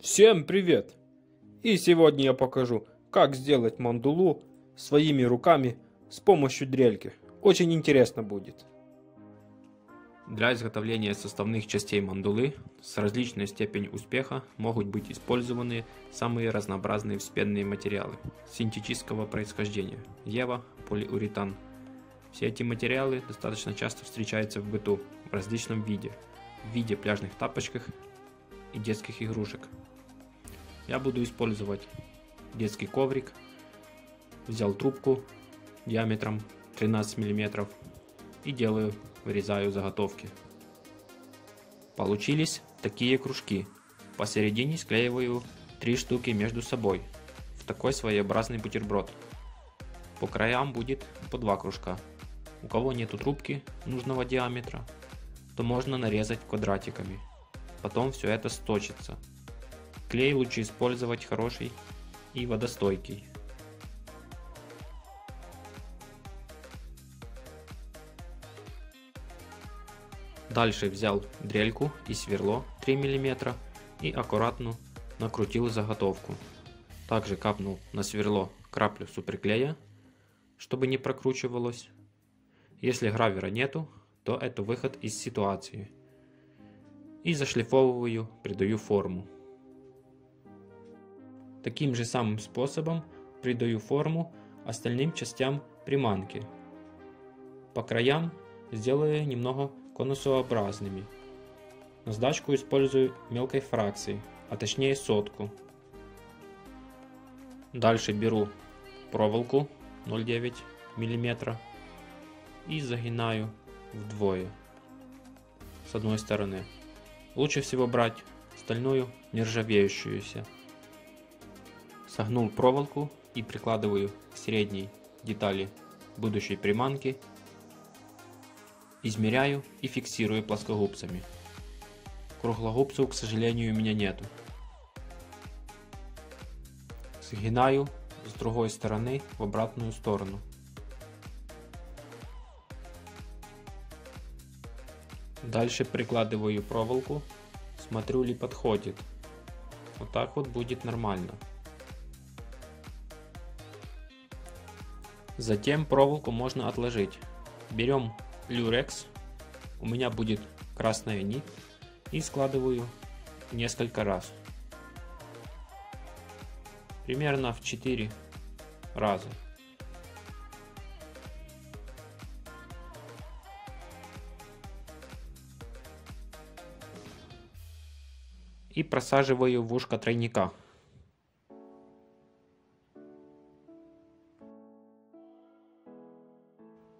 Всем привет! И сегодня я покажу, как сделать мандулу своими руками с помощью дрельки. Очень интересно будет. Для изготовления составных частей мандулы с различной степенью успеха могут быть использованы самые разнообразные вспенные материалы синтетического происхождения – ева, полиуретан. Все эти материалы достаточно часто встречаются в быту в различном виде – в виде пляжных тапочках и детских игрушек. Я буду использовать детский коврик, взял трубку диаметром 13 мм и делаю, вырезаю заготовки. Получились такие кружки. Посередине склеиваю три штуки между собой в такой своеобразный бутерброд. По краям будет по два кружка. У кого нету трубки нужного диаметра, то можно нарезать квадратиками. Потом все это сточится. Клей лучше использовать хороший и водостойкий. Дальше взял дрельку и сверло 3 мм и аккуратно накрутил заготовку. Также капнул на сверло краплю суперклея, чтобы не прокручивалось. Если гравера нету, то это выход из ситуации. И зашлифовываю, придаю форму. Таким же самым способом придаю форму остальным частям приманки. По краям сделаю немного конусообразными. На сдачку использую мелкой фракции, а точнее сотку. Дальше беру проволоку 0,9 мм и загинаю вдвое с одной стороны. Лучше всего брать стальную нержавеющуюся. Согнул проволоку и прикладываю к средней детали будущей приманки. Измеряю и фиксирую плоскогубцами. Круглогубцев, к сожалению, у меня нету. Сгинаю с другой стороны в обратную сторону. Дальше прикладываю проволоку, смотрю ли подходит. Вот так вот будет нормально. Затем проволоку можно отложить. Берем люрекс, у меня будет красная нить, и складываю несколько раз. Примерно в 4 раза. И просаживаю в ушко тройника.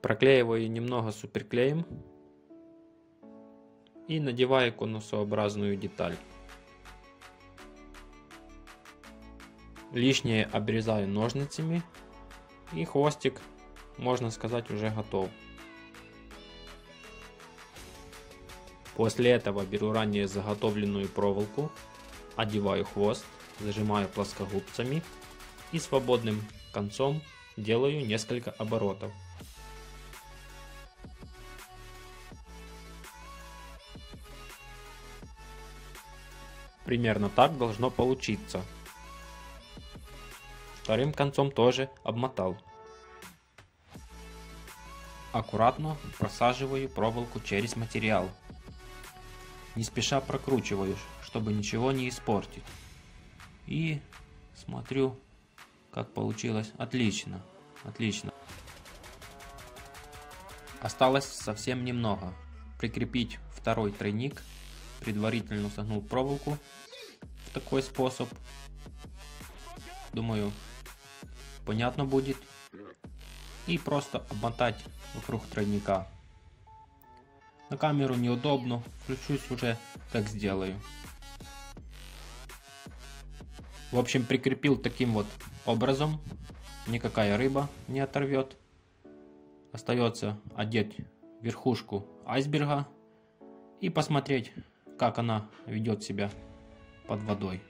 Проклеиваю немного суперклеем и надеваю конусообразную деталь. Лишнее обрезаю ножницами и хвостик, можно сказать, уже готов. После этого беру ранее заготовленную проволоку, одеваю хвост, зажимаю плоскогубцами и свободным концом делаю несколько оборотов. Примерно так должно получиться. Вторым концом тоже обмотал. Аккуратно просаживаю проволоку через материал. Не спеша прокручиваю, чтобы ничего не испортить. И смотрю, как получилось. Отлично, отлично. Осталось совсем немного. Прикрепить второй тройник предварительно согнул проволоку в такой способ. Думаю, понятно будет. И просто обмотать вокруг тройника. На камеру неудобно, включусь уже, так сделаю. В общем, прикрепил таким вот образом. Никакая рыба не оторвет. Остается одеть верхушку айсберга и посмотреть, как она ведет себя под водой.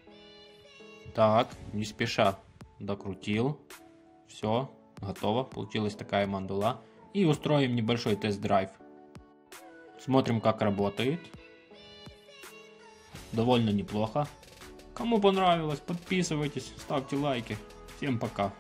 Так, не спеша докрутил. Все, готово. Получилась такая мандула. И устроим небольшой тест-драйв. Смотрим, как работает. Довольно неплохо. Кому понравилось, подписывайтесь, ставьте лайки. Всем пока.